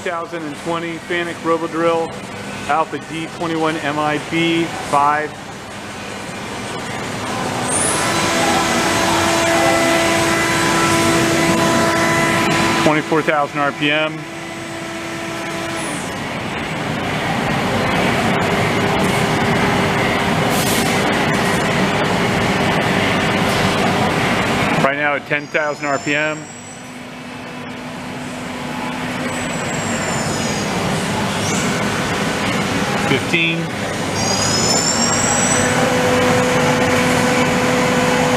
2020 Fanuc Robodrill Alpha D21 MIB 5 Twenty-four thousand RPM. Right now at 10,000 RPM. Fifteen.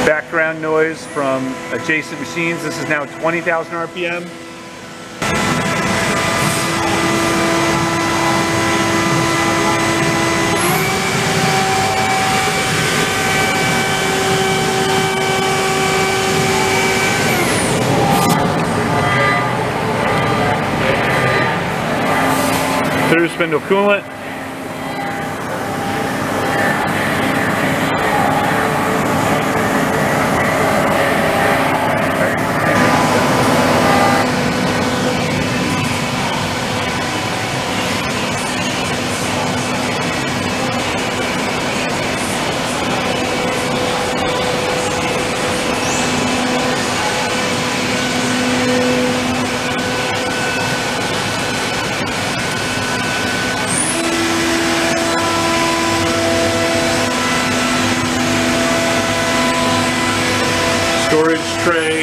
Background noise from adjacent machines. This is now 20,000 RPM. Through spindle coolant.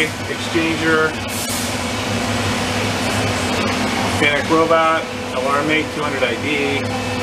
Exchanger, Fanuc robot, Alarm LR Mate 200 ID.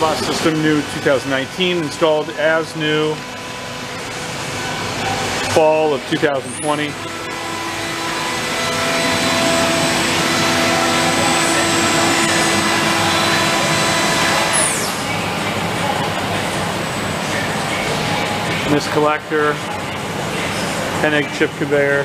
Robot system new 2019 installed as new fall of 2020. This collector, 10 egg chip conveyor,